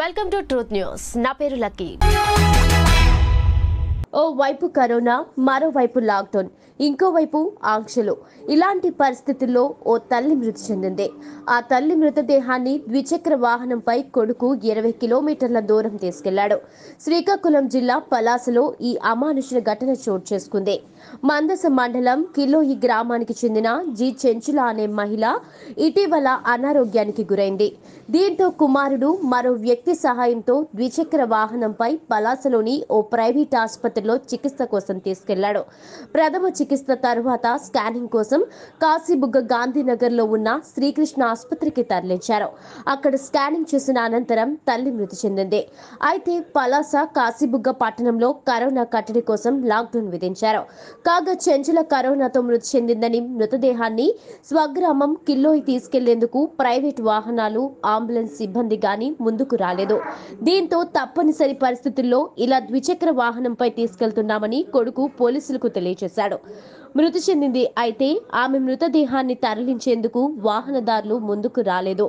Welcome to truth news. నా పేరు lucky. ఓ వైపు కరోనా మరోవైపు లాక్డౌన్. ఇంకోవైపు ఆంక్షలు. ఇలాంటి పరిస్థితుల్లో ఓ తల్లి మృతి చెందింది. ఆ తల్లి మృతదేహాన్ని ద్విచక్ర వాహనంపై కొడుకు ఇరవై కిలోమీటర్ల దూరం తీసుకెళ్ళాడు. శ్రీకాకుళం జిల్లా పలాసలో ఈ అమానుషుల ఘటన చోటు చేసుకుంది. మందస మండలం కిలోయి గ్రామానికి చెందిన జి. చెంచుల అనే మహిళ ఇటీవల అనారోగ్యానికి గురైంది. దీంతో కుమారుడు మరో వ్యక్తి సహాయంతో ద్విచక్ర వాహనంపై పలాసలోని ఓ ప్రైవేట్ ఆసుపత్రిలో చికిత్స కోసం తీసుకెళ్ళాడు. ప్రథమ చికిత్స తర్వాత స్కానింగ్ కోసం కాశీబుగ్గ గాంధీనగర్లో ఉన్న శ్రీకృష్ణ ఆసుపత్రికి తరలించారు. అక్కడ స్కానింగ్ చేసిన అనంతరం తల్లి మృతి చెందింది. అయితే పలాస కాశీబుగ్గ పట్టణంలో కరోనా కట్టడి కోసం లాక్డౌన్ విధించారు. కాగా చెంచుల కరోనాతో మృతి చెందిందని మృతదేహాన్ని స్వగ్రామం కిల్లోయి తీసుకెళ్ళేందుకు ప్రైవేట్ వాహనాలు అంబులెన్స్ సిబ్బంది గాని ముందుకు రాలేదు. దీంతో తప్పనిసరి పరిస్థితుల్లో ఇలా ద్విచక్ర వాహనంపై తీసుకెళ్తున్నామని కొడుకు పోలీసులకు తెలియజేశాడు. మృతి చెందింది. అయితే ఆమె మృతదేహాన్ని తరలించేందుకు వాహనదారులు ముందుకు రాలేదు.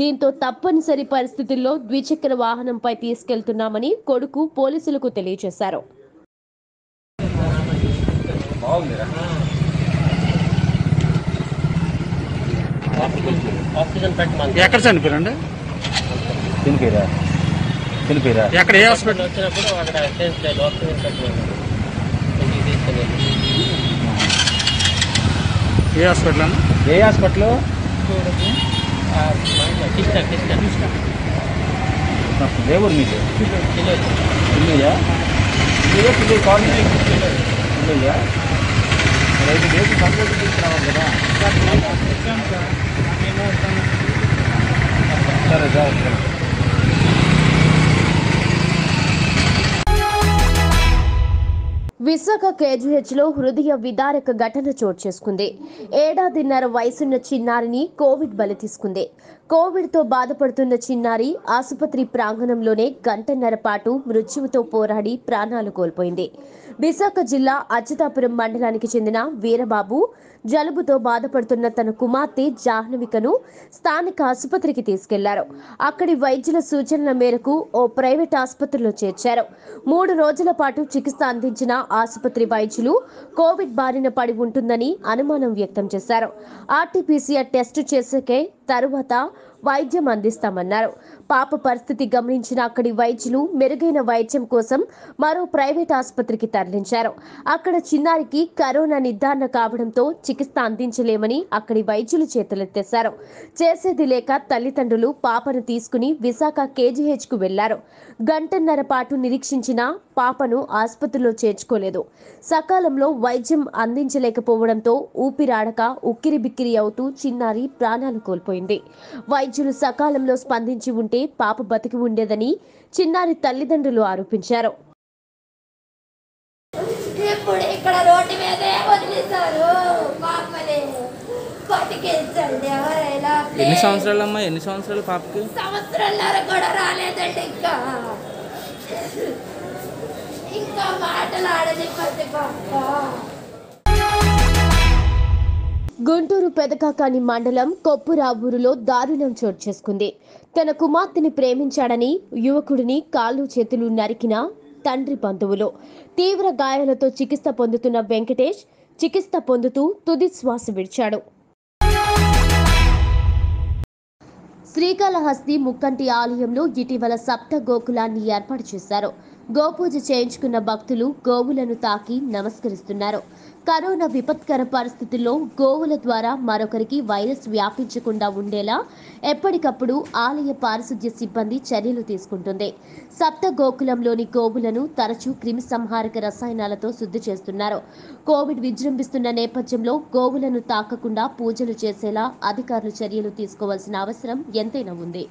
దీంతో తప్పనిసరి పరిస్థితుల్లో ద్విచక్ర వాహనంపై తీసుకెళ్తున్నామని కొడుకు పోలీసులకు తెలియజేశారు. ఎక్కడ చనిపోయారండి చనిపోయిరా చనిపోయిరా ఎక్కడ ఏ హాస్పిటల్? వచ్చినప్పుడు అక్కడ ఏ హాస్పిటల్ ఏ హాస్పిటల్? కిష్ట కిష్ట దేవుడు మీకు కిలో పిల్లియా పిల్లియా కాలనీ పిల్లియా రైతు దేశం కంప్లీట్ తీసుకురావాలి కదా. సరే సార్. విశాఖ కేజీహెచ్లో హృదయ విదారక ఘటన చోటు చేసుకుంది. ఏడాదిన్నర వయసున్న చిన్నారిని కోవిడ్ బలి తీసుకుంది. కోవిడ్తో బాధపడుతున్న చిన్నారి ఆసుపత్రి ప్రాంగణంలోనే గంటన్నర పాటు మృత్యువుతో పోరాడి ప్రాణాలు కోల్పోయింది. విశాఖ జిల్లా అచ్యుతాపురం మండలానికి చెందిన వీరబాబు జలుబుతో బాధపడుతున్న తన కుమార్తె జాహ్నవికను స్థానిక ఆసుపత్రికి తీసుకెళ్ళారు. అక్కడి వైద్యుల సూచనల మేరకు ఓ ప్రైవేట్ ఆసుపత్రిలో చేర్చారు. మూడు రోజుల పాటు చికిత్స అందించిన ఆసుపత్రి వైద్యులు కోవిడ్ బారిన పడి ఉంటుందని అనుమానం వ్యక్తం చేశారు. ఆర్టీపీసీఆర్ టెస్టు చేసాకే తరువాత వైద్యం అందిస్తామన్నారు. పాప పరిస్థితి గమనించిన అక్కడి వైద్యులు మెరుగైన వైద్యం కోసం మరో ప్రైవేట్ ఆసుపత్రికి తరలించారు. అక్కడ చిన్నారికి కరోనా నిర్ధారణ కావడంతో చికిత్స అందించలేమని అక్కడి వైద్యులు చేతులెత్తేశారు. చేసేది లేక తల్లిదండ్రులు పాపను తీసుకుని విశాఖ కేజీహెచ్కు వెళ్ళారు. గంటన్నర పాటు నిరీక్షించిన పాపను ఆసుపత్రిలో చేర్చుకోలేదు. సకాలంలో వైద్యం అందించలేకపోవడంతో ఊపిరాడక ఉక్కిరి బిక్కిరి అవుతూ చిన్నారి ప్రాణాలు కోల్పోయింది. వైద్యులు సకాలంలో స్పందించి ఉంటే పాప బతికి ఉండేదని చిన్నారి తల్లిదండ్రులు ఆరోపించారు. ఇప్పుడు ఇక్కడ రోడ్డు మీదే వదిలేశారు పాపని. పట్టుకెళ్ళండి ఎవరైనా ఎన్ని సంవత్సరాలు అమ్మా ఎన్ని సంవత్సరాలు పాపకి? సంవత్సరాలన్నర కూడా రాలేదండి ఇంకా. ఇంకా గుంటూరు పెదకాకాని మండలం కొప్పురావూరులో దారుణం చోటు చేసుకుంది. తన కుమార్తెని ప్రేమించాడని యువకుడిని కాళ్ళు చేతులు నరికిన తండ్రి బంధువులు. తీవ్ర గాయాలతో చికిత్స పొందుతున్న వెంకటేష్ చికిత్స పొందుతూ తుది శ్వాస విడిచాడు. శ్రీకాళహస్తి ముక్కంటి ఆలయంలో ఇటీవల సప్త గోకులాన్ని ఏర్పాటు చేశారు. గోపూజ చేయించుకున్న భక్తులు గోవులను తాకి నమస్కరిస్తున్నారు. కరోనా విపత్కర పరిస్థితుల్లో గోవుల ద్వారా మరొకరికి వైరస్ వ్యాపించకుండా ఉండేలా ఎప్పటికప్పుడు ఆలయ పారిశుద్ధ్య సిబ్బంది చర్యలు తీసుకుంటుంది. సప్త గోకులంలోని గోవులను తరచూ క్రిమి సంహారక రసాయనాలతో శుద్ధి చేస్తున్నారు. కోవిడ్ విజృంభిస్తున్న నేపథ్యంలో గోవులను తాకకుండా పూజలు చేసేలా అధికారులు చర్యలు తీసుకోవాల్సిన అవసరం ఎంతైనా ఉంది.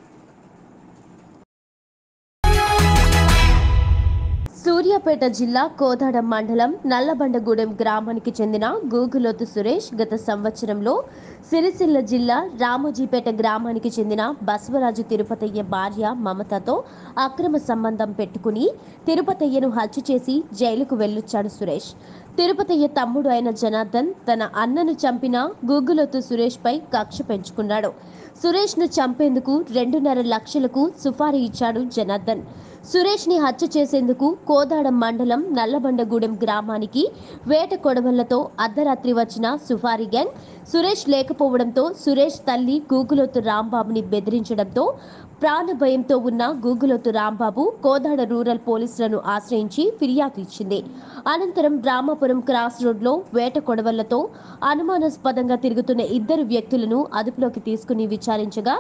సూర్యాపేట జిల్లా కోదాడ మండలం నల్లబండగూడెం గ్రామానికి చెందిన గూగులోతు సురేష్ గత సంవత్సరంలో సిరిసిల్ల జిల్లా రామోజీపేట గ్రామానికి చెందిన బసవరాజు తిరుపతయ్య భార్య మమతతో అక్రమ సంబంధం పెట్టుకుని తిరుపతయ్యను హత్య చేసి జైలుకు వెళ్ళొచ్చాడు సురేష్. తిరుపతయ్య తమ్ముడు అయిన జనార్దన్ తన అన్నను చంపిన గూగులోతు సురేష్ పై కక్ష పెంచుకున్నాడు. సురేష్ను చంపేందుకు రెండున్నర లక్షలకు సుపారీ ఇచ్చాడు జనార్దన్. సురేష్ని హత్య చేసేందుకు కోదాడం మండలం నల్లబండగూడెం గ్రామానికి వేట కొడవళ్ళతో అర్ధరాత్రి వచ్చిన సుఫారీ గ్యాంగ్ సురేష్ లేకపోవడంతో సురేష్ తల్లి కూకులోతు రాంబాబుని బెదిరించడంతో ప్రాణ భయంతో ఉన్న గూగులొత్తు రాంబాబు కోదాడ రూరల్ పోలీసులను ఆశ్రయించి ఫిర్యాదు ఇచ్చింది. అనంతరం రామాపురం క్రాస్ రోడ్లో వేట కొడవళ్ళతో అనుమానాస్పదంగా తిరుగుతున్న ఇద్దరు వ్యక్తులను అదుపులోకి తీసుకుని విచారించగా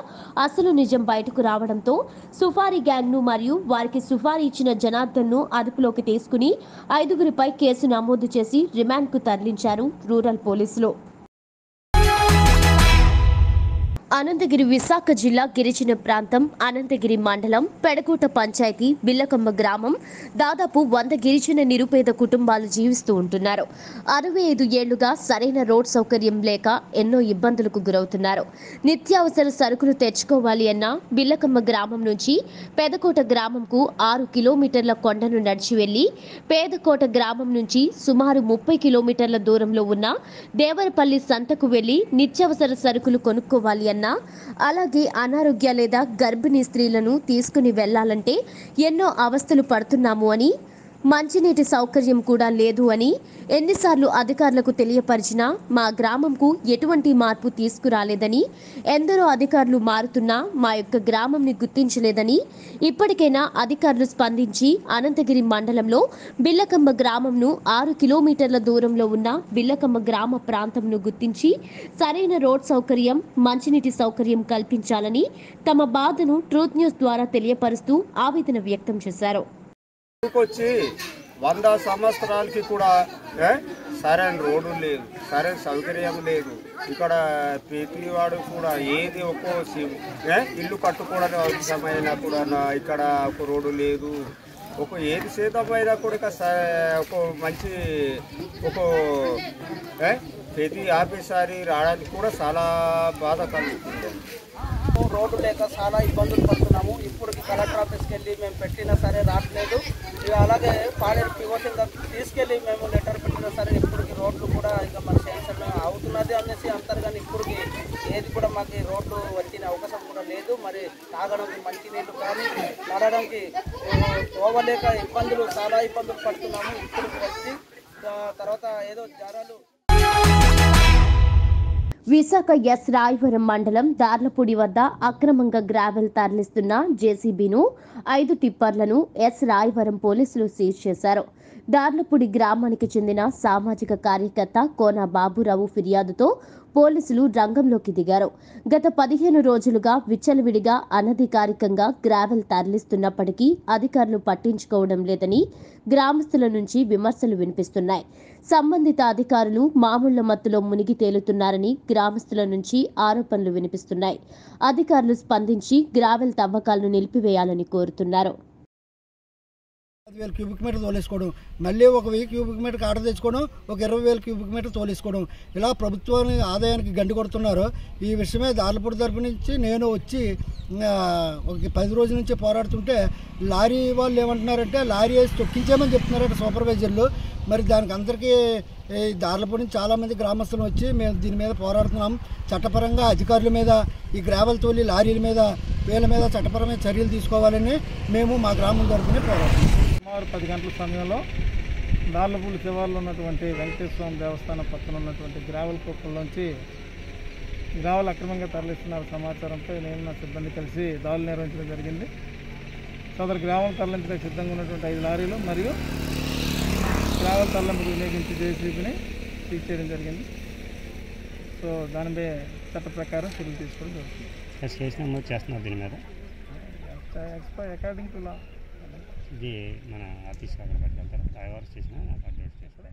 అసలు నిజం బయటకు రావడంతో సుఫారీ గ్యాంగ్ను మరియు వారికి సుఫారీ ఇచ్చిన జనార్దన్ను అదుపులోకి తీసుకుని ఐదుగురిపై కేసు నమోదు చేసి రిమాండ్కు తరలించారు రూరల్ పోలీసులు. అనంతగిరి విశాఖ జిల్లా గిరిజన ప్రాంతం అనంతగిరి మండలం పెడకోట పంచాయతీ బిల్లకమ్మ గ్రామం. దాదాపు వంద గిరిజన నిరుపేద కుటుంబాలు జీవిస్తూ ఉంటున్నారు. అరవై ఐదు ఏళ్ళుగా సరైన రోడ్ సౌకర్యం లేక ఎన్నో ఇబ్బందులకు గురవుతున్నారు. నిత్యావసర సరుకులు తెచ్చుకోవాలి అన్న బిల్లకమ్మ గ్రామం నుంచి పెదకోట గ్రామంకు ఆరు కిలోమీటర్ల కొండను నడిచి వెళ్ళి పేదకోట గ్రామం నుంచి సుమారు ముప్పై కిలోమీటర్ల దూరంలో ఉన్న దేవరపల్లి సంతకు వెళ్ళి నిత్యావసర సరుకులు కొనుక్కోవాలి అన్న అలాగే అనారోగ్య లేదా గర్భిణీ స్త్రీలను తీసుకుని వెళ్ళాలంటే ఎన్నో అవస్థలు పడుతున్నాము అని మంచినీటి సౌకర్యం కూడా లేదు అని ఎన్నిసార్లు అధికారులకు తెలియపరిచినా మా గ్రామంకు ఎటువంటి మార్పు తీసుకురాలేదని ఎందరో అధికారులు మారుతున్నా మా యొక్క గ్రామంని గుర్తించలేదని ఇప్పటికైనా అధికారులు స్పందించి అనంతగిరి మండలంలో బిల్లకమ్మ గ్రామంను ఆరు కిలోమీటర్ల దూరంలో ఉన్న బిల్లకమ్మ గ్రామ ప్రాంతంను గుర్తించి సరైన రోడ్ సౌకర్యం మంచినీటి సౌకర్యం కల్పించాలని తమ బాధను ట్రూత్ న్యూస్ ద్వారా తెలియపరుస్తూ ఆవేదన వ్యక్తం చేశారు. వచ్చి వంద సంవత్సరాలకి కూడా సరైన రోడ్డు లేదు సరైన సౌకర్యం లేదు. ఇక్కడ ప్రతివాడు కూడా ఏది ఒక్కో ఇల్లు కట్టుకోవడానికి అవసరమైన కూడా నా- ఇక్కడ ఒక రోడ్డు లేదు. ఒక ఏది సేదమైనా కూడా స- ఒక మంచి ఒక ప్రతి ఆఫీసారి రావడానికి కూడా చాలా బాధ కలుగుతుంది. రోడ్డు లేక చాలా ఇబ్బందులు పడుతున్నాము. ఇప్పుడు కలెక్టర్ ఆఫీస్కి వెళ్ళి మేము పెట్టినా సరే రావట్లేదు. ఇక అలాగే పాడేరు పివోషన్ దగ్గర తీసుకెళ్ళి మేము లెటర్ పెట్టినా సరే ఇప్పటికి రోడ్లు కూడా ఇంకా మన శాంక్షన్ అవుతున్నది అనేసి అంటారు. కానీ ఇప్పటికి ఏది కూడా మాకు రోడ్లు వచ్చిన అవకాశం కూడా లేదు. మరి తాగడానికి మంచినీళ్ళు కానీ నడడానికి పోవలేక ఇబ్బందులు చాలా ఇబ్బందులు పడుతున్నాము. ఇప్పటికి వచ్చి తర్వాత ఏదో జ్వరాలు విశాఖ ఎస్ రాయవరం మండలం దార్లపూడి వద్ద అక్రమంగా గ్రావెల్ తరలిస్తున్న జేసీబీను ఐదు టిప్పర్లను ఎస్ రాయవరం పోలీసులు సీజ్ చేశారు. దార్లపూడి గ్రామానికి చెందిన సామాజిక కార్యకర్త కోన బాబురావు ఫిర్యాదుతో పోలీసులు రంగంలోకి దిగారు. గత పదిహేను రోజులుగా విచ్చలవిడిగా అనధికారికంగా గ్రావెల్ తరలిస్తున్నప్పటికీ అధికారులు పట్టించుకోవడం లేదని గ్రామస్తుల నుంచి విమర్శలు వినిపిస్తున్నాయి. సంబంధిత అధికారులు మామూళ్ళ మత్తులో మునిగి తేలుతున్నారని గ్రామస్తుల నుంచి ఆరోపణలు వినిపిస్తున్నాయి. అధికారులు స్పందించి గ్రావెల్ తవ్వకాలను నిలిపివేయాలని కోరుతున్నారు. వేల క్యూబిక్ మీటర్ తోలేసుకోవడం మళ్ళీ ఒక వెయ్యి క్యూబిక్ మీటర్ ఆర్డర్ తెచ్చుకోవడం ఒక ఇరవై వేల క్యూబిక్ మీటర్ తోలేసుకోవడం. ఇలా ప్రభుత్వానికి ఆదాయానికి గండి కొడుతున్నారు. ఈ విషయమే దార్లపూడి తరపు నుంచి నేను వచ్చి ఒక పది రోజుల నుంచి పోరాడుతుంటే లారీ వాళ్ళు ఏమంటున్నారంటే లారీ వేసి తొక్కించామని చెప్తున్నారంటే సూపర్వైజర్లు. మరి దానికి అందరికీ ఈ నుంచి చాలామంది గ్రామస్తులు వచ్చి మేము దీని మీద పోరాడుతున్నాం. చట్టపరంగా అధికారుల మీద ఈ గ్రావెల్ తోలి లారీల మీద వీళ్ళ మీద చట్టపరమైన చర్యలు తీసుకోవాలని మేము మా గ్రామం తరపునే పోరాడుతున్నాం. సుమారు పది గంటల సమయంలో దార్లపూడి శివార్లో ఉన్నటువంటి వెంకటేశ్వర స్వామి దేవస్థానం పక్కన ఉన్నటువంటి గ్రావెల్ కుప్పల్లోంచి గ్రావెల్ అక్రమంగా తరలిస్తున్న సమాచారంపై నేను నా సిబ్బంది కలిసి దాడులు నిర్వహించడం జరిగింది. సదరు గ్రావెల్ తరలించడానికి సిద్ధంగా ఉన్నటువంటి ఐదు లారీలు మరియు గ్రావెల్ తరలింపుకు వినియోగించి జేసీబీని సీజ్ చేయడం జరిగింది. సో దానిపై చట్ట ప్రకారం చర్యలు తీసుకోవడం జరుగుతుంది. చేస్తున్నారు దీని మీద. ఎక్స్పై అకార్డింగ్ టు లా ఇది మన ఆఫీస్ అక్కడ పట్టుకెళ్తారు రాయవారి స్టేషన్ నాకు అడ్రస్ చేస్తారు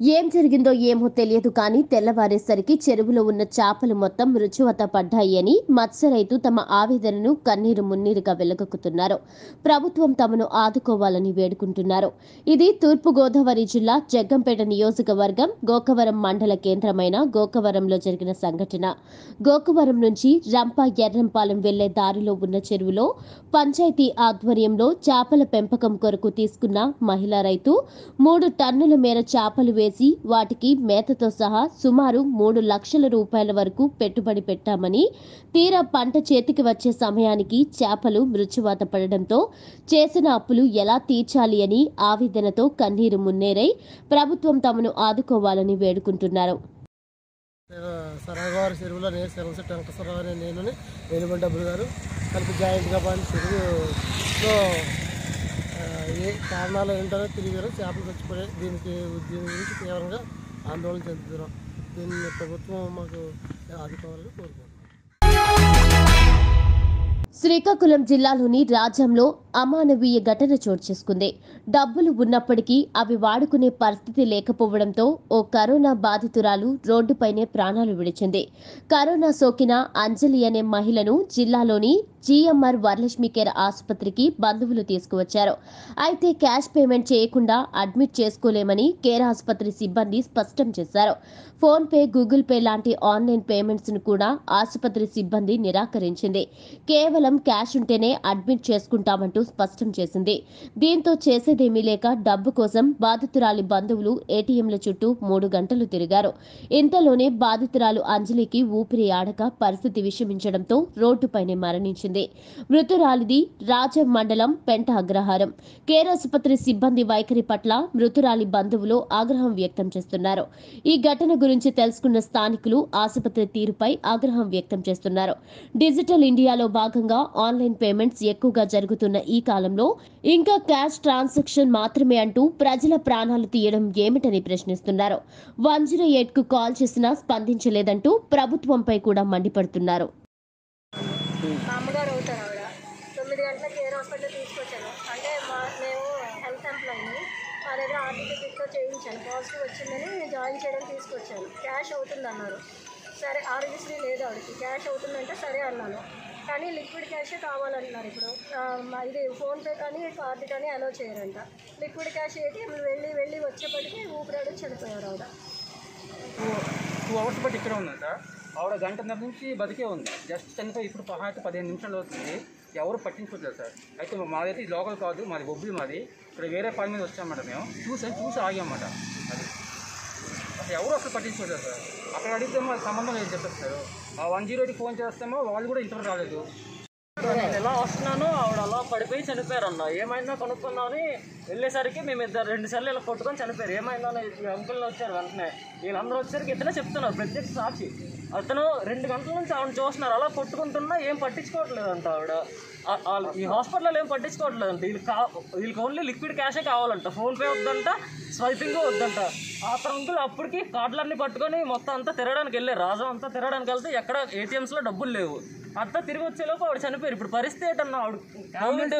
ఏం జరిగిందో ఏమో తెలియదు కానీ తెల్లవారేసరికి చెరువులో ఉన్న చేపలు మొత్తం మృత్యువత పడ్డాయి అని మత్స్య రైతు తమ ఆవేదనను కన్నీరు మున్నీరుగా వెలగక్కుతున్నారు. ప్రభుత్వం తమను ఆదుకోవాలని వేడుకుంటున్నారు. ఇది తూర్పు గోదావరి జిల్లా జగ్గంపేట నియోజకవర్గం గోకవరం మండల కేంద్రమైన గోకవరంలో జరిగిన సంఘటన. గోకవరం నుంచి రంప ఎర్రంపాలెం వెళ్ళే దారిలో ఉన్న చెరువులో పంచాయతీ ఆధ్వర్యంలో చేపల పెంపకం కొరకు తీసుకున్న మహిళా రైతు మూడు టన్నుల మేర చేపలు వేసి వాటికి మేతతో సహా సుమారు మూడు లక్షల రూపాయల వరకు పెట్టుబడి పెట్టామని తీరా పంట చేతికి వచ్చే సమయానికి చేపలు మృత్యువాత పడడంతో చేసిన అప్పులు ఎలా తీర్చాలి అని ఆవేదనతో కన్నీరు మున్నేరై ప్రభుత్వం తమను ఆదుకోవాలని వేడుకుంటున్నారు. సరగవారి చెరువులో నేను సెలవుసెట్ వెంకటేశ్వరరావు అనే నేను వేలుబండి డబ్బులు గారు కలిపి జాయింట్గా పని చెరువులో ఏ కారణాలు ఏంటో తెలియదు. చేపలు చచ్చిపోయాయి దీనికి దీని గురించి తీవ్రంగా ఆందోళన చెందుతున్నాం. దీన్ని ప్రభుత్వం మాకు ఆదుకోవాలని కోరుకుంటున్నాం. శ్రీకాకుళం జిల్లాలోని రాజ్యంలో అమానవీయ ఘటన చోటు చేసుకుంది. డబ్బులు ఉన్నప్పటికీ అవి వాడుకునే పరిస్థితి లేకపోవడంతో ఓ కరోనా బాధితురాలు రోడ్డుపైనే ప్రాణాలు విడిచింది. కరోనా సోకిన అంజలి అనే మహిళను జిల్లాలోని జీఎంఆర్ వరలక్ష్మి కేర్ ఆసుపత్రికి బంధువులు తీసుకువచ్చారు. అయితే క్యాష్ పేమెంట్ చేయకుండా అడ్మిట్ చేసుకోలేమని కేర్ ఆసుపత్రి సిబ్బంది స్పష్టం చేశారు. ఫోన్ పే గూగుల్ పే లాంటి ఆన్లైన్ పేమెంట్స్ను కూడా ఆసుపత్రి సిబ్బంది నిరాకరించింది. కేవలం క్యాష్ ఉంటేనే అడ్మిట్ చేసుకుంటామంటూ స్పష్టం చేసింది. దీంతో చేసేదేమీ లేక డబ్బు కోసం బాధితురాలి బంధువులు ఏటీఎంల చుట్టూ మూడు గంటలు తిరిగారు. ఇంతలోనే బాధితురాలు అంజలికి ఊపిరి ఆడక పరిస్థితి విషమించడంతో రోడ్డుపైనే మరణించింది. మృతురాలిది రాజ మండలం పెంట అగ్రహారం. కేర్ ఆసుపత్రి సిబ్బంది వైఖరి పట్ల మృతురాలి బంధువులు ఆగ్రహం వ్యక్తం చేస్తున్నారు. ఈ ఘటన గురించి తెలుసుకున్న స్థానికులు ఆసుపత్రి తీరుపై ఆగ్రహం వ్యక్తం చేస్తున్నారు. డిజిటల్ ఇండియాలో భాగంగా ఆన్లైన్ పేమెంట్స్ ఎక్కువగా జరుగుతున్న ఈ కాలంలో ఇంకా క్యాష్ ట్రాన్సాక్షన్ మాత్రమే అంటూ ప్రజల ప్రాణాలు తీయడం ఏమిటని ప్రశ్నిస్తున్నారు. వన్ జీరో ఎయిట్కు కాల్ చేసినా స్పందించలేదంటూ ప్రభుత్వంపై కూడా మండిపడుతున్నారు. మా అమ్మగారు అవుతారు ఆవిడ. తొమ్మిది గంటలకు కేర్ హాస్పిటల్ తీసుకొచ్చాను అంటే మా మేము హెల్త్ ఎంప్లాయీని. మా దగ్గర ఆర్టీసీ చేయించాను. పాజిటివ్ వచ్చిందని జాయిన్ చేయడం తీసుకొచ్చాను. క్యాష్ అవుతుంది అన్నారు సరే ఆరోగ్యశ్రీ లేదు ఆవిడకి. క్యాష్ అవుతుందంటే సరే అన్నాను. కానీ లిక్విడ్ క్యాషే కావాలంటున్నారు ఇప్పుడు. ఇది ఫోన్పే కానీ కార్డు కానీ అలో చేయరంట. లిక్విడ్ క్యాష్ ఏటీఎం వెళ్ళి వెళ్ళి వచ్చేప్పటికి ఊపిరాడు చనిపోయారు ఆవిడ. టూ అవర్స్ బట్టి ఇక్కడ ఉందంట? ఆవిడ గంటన్నర నుంచి బతికే ఉంది. జస్ట్ చనిపోయి ఇప్పుడు పహాయితే పదిహేను నిమిషాలు అవుతుంది. ఎవరు పట్టించుకోలేదు సార్. అయితే మాదైతే ఇది లోకల్ కాదు మాది బొబ్బి మాది. ఇక్కడ వేరే పని మీద వచ్చామన్నమాట మేము. చూసి చూసి ఆగామన్నమాట. అది. అసలు ఎవరు అసలు పట్టించుకోలేదు సార్? అక్కడ అడిగితే మాకు సంబంధం లేదు చెప్పారు సార్ వన్ జీరో ఎయిట్కి ఫోన్ చేస్తామో వాళ్ళు కూడా ఇంతవరకు రాలేదు. నేను ఎలా వస్తున్నాను ఆవిడ అలా పడిపోయి చనిపోయారు అన్న ఏమైందో కనుక్కున్నామని వెళ్ళేసరికి మేము ఇద్దరు రెండు సార్లు ఇలా కొట్టుకొని చనిపోయారు. ఏమైందో అంకుల్ వచ్చారు వెంటనే. వీళ్ళందరూ వచ్చేసరికి ఇతనే చెప్తున్నారు ప్రత్యక్ష సాక్షి. అతను రెండు గంటల నుంచి ఆవిడ చూస్తున్నారు. అలా కొట్టుకుంటున్నా ఏం పట్టించుకోవట్లేదంట ఆవిడ. ఈ హాస్పిటల్లో ఏం పట్టించుకోవట్లేదంట. వీళ్ళు వీళ్ళకి కా వీళ్ళకి ఓన్లీ లిక్విడ్ క్యాషే కావాలంట. ఫోన్పే వద్దంట స్వైపింగ్ వద్దంట. ఆ అంకులు అప్పటికి కార్డులన్నీ పట్టుకొని మొత్తం అంతా తిరగడానికి వెళ్ళారు. రాజు అంతా తిరగడానికి వెళ్తే ఎక్కడ ఏటీఎంస్లో డబ్బులు లేవు. అంతా తిరిగి వచ్చేలోపు ఆవిడ చనిపోయారు. ఇప్పుడు పరిస్థితి ఏంటన్నా? ఆవిడ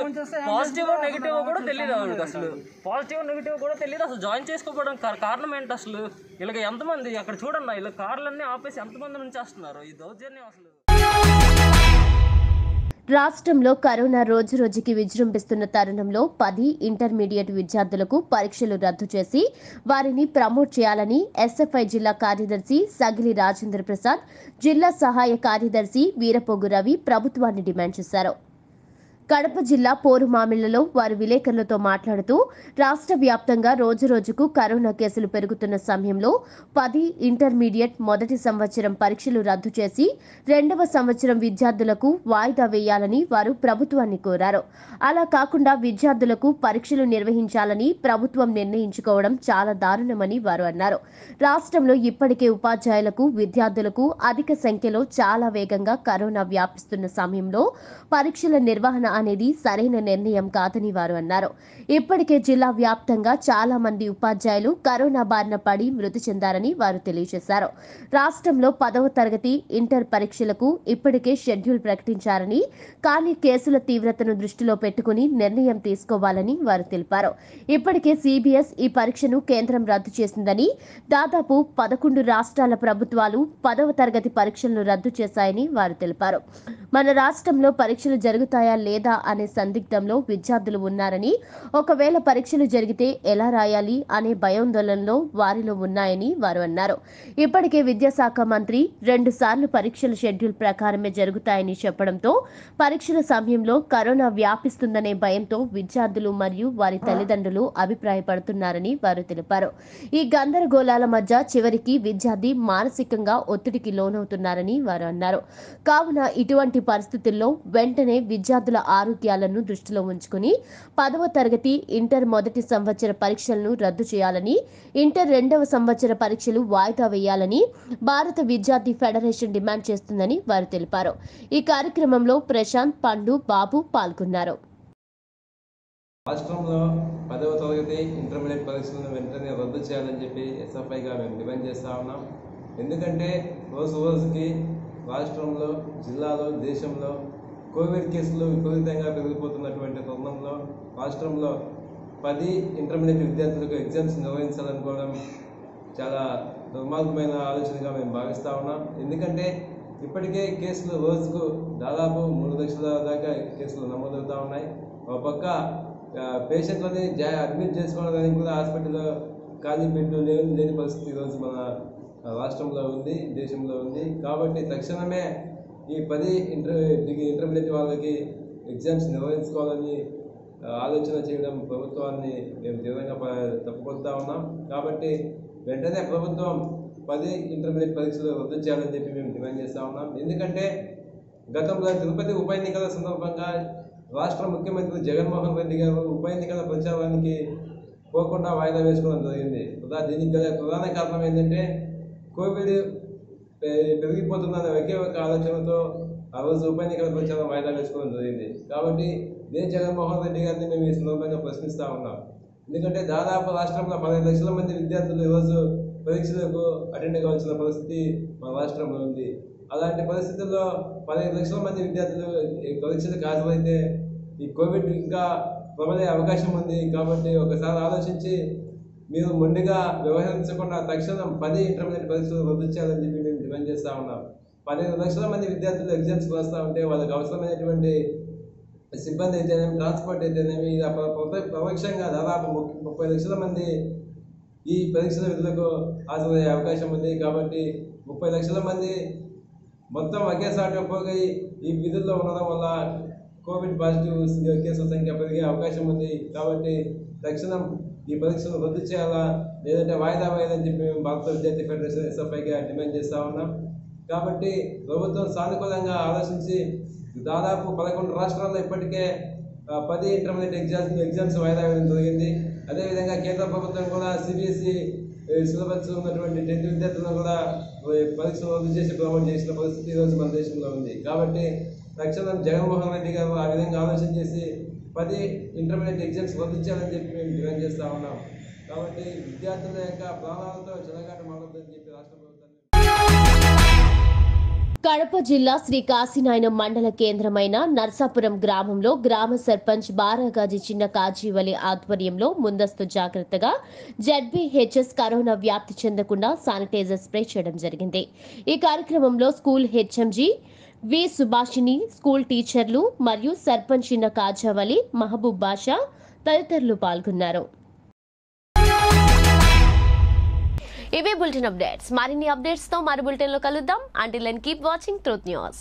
పాజిటివ్ నెగిటివ్ కూడా తెలియదు ఆవిడకి అసలు. పాజిటివ్ నెగిటివ్ కూడా తెలియదు అసలు జాయిన్ చేసుకోవడం కారణం ఏంటి అసలు? వీళ్ళకి ఎంతమంది అక్కడ చూడన్నా వీళ్ళ కార్లన్నీ ఆపేసి ఎంతమంది నుంచి వస్తున్నారు? ఈ దౌర్జన్యం అసలు. రాష్ట్రంలో కరోనా రోజు రోజుకి విజృంభిస్తున్న తరుణంలో పది ఇంటర్మీడియట్ విద్యార్థులకు పరీక్షలు రద్దు చేసి వారిని ప్రమోట్ చేయాలని ఎస్ఎఫ్ఐ జిల్లా కార్యదర్శి సగిలి రాజేంద్ర ప్రసాద్ జిల్లా సహాయ కార్యదర్శి వీరపోగు రవి ప్రభుత్వాన్ని డిమాండ్ చేశారు. కడప జిల్లా పోరుమామిళ్ళలో వారు విలేకరులతో మాట్లాడుతూ రాష్ట్ర వ్యాప్తంగా రోజురోజుకు కరోనా కేసులు పెరుగుతున్న సమయంలో పది ఇంటర్మీడియట్ మొదటి సంవత్సరం పరీక్షలు రద్దు చేసి రెండవ సంవత్సరం విద్యార్థులకు వాయిదా వేయాలని వారు ప్రభుత్వాన్ని కోరారు. అలా కాకుండా విద్యార్థులకు పరీక్షలు నిర్వహించాలని ప్రభుత్వం నిర్ణయించుకోవడం చాలా దారుణమని వారు అన్నారు. రాష్ట్రంలో ఇప్పటికే ఉపాధ్యాయులకు విద్యార్థులకు అధిక సంఖ్యలో చాలా వేగంగా కరోనా వ్యాపిస్తున్న సమయంలో పరీక్షల నిర్వహణ అనేది సరైన నిర్ణయం కాదని వారు అన్నారు. ఇప్పటికే జిల్లా వ్యాప్తంగా చాలా మంది ఉపాధ్యాయులు కరోనా బారిన పడి మృతి చెందారని వారు తెలియజేశారు. రాష్ట్రంలో పదవ తరగతి ఇంటర్ పరీక్షలకు ఇప్పటికే షెడ్యూల్ ప్రకటించారని కానీ కేసుల తీవ్రతను దృష్టిలో పెట్టుకుని నిర్ణయం తీసుకోవాలని వారు తెలిపారు. ఇప్పటికే సిబిఎస్ ఈ పరీక్షను కేంద్రం రద్దు చేసిందని దాదాపు పదకొండు రాష్ట్రాల ప్రభుత్వాలు పదవ తరగతి పరీక్షలను రద్దు చేశాయని వారు తెలిపారు. మన రాష్ట్రంలో పరీక్షలు జరుగుతాయా లేదా అనే సందిగ్ధంలో విద్యార్థులు ఉన్నారని ఒకవేళ పరీక్షలు జరిగితే ఎలా రాయాలి అనే భయాందోళనలో వారిలో ఉన్నాయని వారు అన్నారు. ఇప్పటికే విద్యాశాఖ మంత్రి రెండు సార్లు పరీక్షల షెడ్యూల్ ప్రకారమే జరుగుతాయని చెప్పడంతో పరీక్షల సమయంలో కరోనా వ్యాపిస్తుందనే భయంతో విద్యార్థులు మరియు వారి తల్లిదండ్రులు అభిప్రాయపడుతున్నారని వారు తెలిపారు. ఈ గందరగోళాల మధ్య చివరికి విద్యార్థి మానసికంగా ఒత్తిడికి లోనవుతున్నారని వారు అన్నారు. కావున ఇటువంటి పరిస్థితుల్లో వెంటనే విద్యార్థుల ఆరోగ్యాలను దృష్టిలో ఉంచుకుని పదవ తరగతి ఇంటర్ మొదటి సంవత్సర పరీక్షలను రద్దు చేయాలని ఇంటర్ రెండవ సంవత్సర పరీక్షలు వాయిదా వేయాలని భారత విద్యార్థి ఫెడరేషన్ డిమాండ్ చేస్తుందని వారు తెలిపారు. ఈ కార్యక్రమంలో ప్రశాంత్ పండు బాబు పాల్గొన్నారు. రాష్ట్రంలో పదవ తరగతి ఇంటర్మీడియట్ పరీక్షలను వెంటనే రద్దు చేయాలని చెప్పి ఎస్ఎఫ్ఐగా మేము డిమాండ్ చేస్తా ఉన్నాం. ఎందుకంటే రోజు రోజుకి రాష్ట్రంలో జిల్లాలో దేశంలో కోవిడ్ కేసులు విపరీతంగా పెరిగిపోతున్నటువంటి తరుణంలో రాష్ట్రంలో పది ఇంటర్మీడియట్ విద్యార్థులకు ఎగ్జామ్స్ నిర్వహించాలనుకోవడం చాలా దుర్మార్గమైన ఆలోచనగా మేము భావిస్తూ ఉన్నాం. ఎందుకంటే ఇప్పటికే కేసులు రోజుకు దాదాపు మూడు లక్షల దాకా కేసులు నమోదవుతూ ఉన్నాయి. ఒక పక్క పేషెంట్లని జా అడ్మిట్ చేసుకోవడానికి కూడా హాస్పిటల్లో ఖాళీ బెడ్లు లేని లేని పరిస్థితి ఈరోజు మన రాష్ట్రంలో ఉంది దేశంలో ఉంది. కాబట్టి తక్షణమే ఈ పది ఇంటర్ డిగ్రీ ఇంటర్మీడియట్ వాళ్ళకి ఎగ్జామ్స్ నిర్వహించుకోవాలని ఆలోచన చేయడం ప్రభుత్వాన్ని మేము తీవ్రంగా ప- తప్పుకొడతా ఉన్నాం. కాబట్టి వెంటనే ప్రభుత్వం పది ఇంటర్మీడియట్ పరీక్షలు రద్దు చేయాలని చెప్పి మేము డిమాండ్ చేస్తూ ఉన్నాం. ఎందుకంటే గతంలో తిరుపతి ఉప ఎన్నికల సందర్భంగా రాష్ట్ర ముఖ్యమంత్రి జగన్మోహన్ రెడ్డి గారు ఉప ఎన్నికల ప్రచారానికి పోకుండా వాయిదా వేసుకోవడం జరిగింది. దీనికి గల ప్రధాన కారణం ఏంటంటే కోవిడ్ పెరిగిపోతున్న ఒకే ఒక ఆలోచనతో ఆ రోజు ఉప ఎన్నికల ప్రచారం వాయిదా వేసుకోవడం జరిగింది. కాబట్టి నేను జగన్మోహన్ రెడ్డి గారిని మేము ఈ సందర్భంగా ప్రశ్నిస్తూ ఉన్నాం. ఎందుకంటే దాదాపు రాష్ట్రంలో పదహైదు లక్షల మంది విద్యార్థులు ఈరోజు పరీక్షలకు అటెండ్ కావాల్సిన పరిస్థితి మన రాష్ట్రంలో ఉంది. అలాంటి పరిస్థితుల్లో పదహైదు లక్షల మంది విద్యార్థులు ఈ పరీక్షలకు హాజరైతే ఈ కోవిడ్ ఇంకా ప్రబలే అవకాశం ఉంది. కాబట్టి ఒకసారి ఆలోచించి మీరు మొండిగా వ్యవహరించకుండా తక్షణం పది ఇంటర్మీడియట్ పరీక్షలు రద్దు చేయాలని చెప్పి డిమాండ్ చేస్తూ ఉన్నాం పన్నెండు లక్షల మంది విద్యార్థులు ఎగ్జామ్స్ రాస్తా ఉంటే వాళ్ళకి అవసరమైనటువంటి సిబ్బంది అయితేనేమి ట్రాన్స్పోర్ట్ అయితేనేమి ఇలా ప్ర- ప్రపక్షంగా దాదాపు ముప్పై లక్షల మంది ఈ పరీక్షల విధులకు హాజరయ్యే అవకాశం ఉంది. కాబట్టి ముప్పై లక్షల మంది మొత్తం ఒకేసారి పోయి ఈ విధుల్లో ఉండడం వల్ల కోవిడ్ పాజిటివ్ కేసుల సంఖ్య పెరిగే అవకాశం ఉంది. కాబట్టి తక్షణం ఈ పరీక్షలు రద్దు చేయాలా? లేదంటే వాయిదా వేయాలని చెప్పి మేము భారత విద్యార్థి ఫెడరేషన్ ఎస్ఎఫ్ఐగా డిమాండ్ చేస్తా ఉన్నాం. కాబట్టి ప్రభుత్వం సానుకూలంగా ఆలోచించి దాదాపు పదకొండు రాష్ట్రాల్లో ఇప్పటికే పది ఇంటర్మీడియట్ ఎగ్జామ్స్ ఎగ్జామ్స్ వాయిదా వేయడం జరిగింది. అదేవిధంగా కేంద్ర ప్రభుత్వం కూడా సిబిఎస్ఈ సిలబస్ ఉన్నటువంటి టెన్త్ విద్యార్థులను కూడా పరీక్షలు రద్దు చేసి ప్రమోట్ చేసిన పరిస్థితి ఈరోజు మన దేశంలో ఉంది. కాబట్టి తక్షణం జగన్మోహన్ రెడ్డి గారు ఆ విధంగా ఆలోచన చేసి పది ఇంటర్మీడియట్ ఎగ్జామ్స్ వదిలించాలని చెప్పి మేము డిమాండ్ చేస్తా ఉన్నాం. కాబట్టి విద్యార్థుల యొక్క ప్రాణాలతో చెలగాట మారొద్దని చెప్పి రాష్ట్ర ప్రభుత్వం కడప జిల్లా శ్రీ కాశీనాయనం మండల కేంద్రమైన నర్సాపురం గ్రామంలో గ్రామ సర్పంచ్ బారాగాజి చిన్న కాజీవలి ఆధ్వర్యంలో ముందస్తు జాగ్రత్తగా జడ్బీహెచ్ఎస్ కరోనా వ్యాప్తి చెందకుండా శానిటైజర్ స్ప్రే చేయడం జరిగింది. ఈ కార్యక్రమంలో స్కూల్ హెచ్ఎంజీ వి. సుభాషిణి స్కూల్ టీచర్లు మరియు సర్పంచ్ చిన్న కాజావలి మహబూబ్ బాషా తదితరులు పాల్గొన్నారు. ఇవే బులెటిన్ అప్డేట్స్. మరిన్ని అప్డేట్స్తో మరి బులెటిన్లో కలుద్దాం. Until and keep watching truth news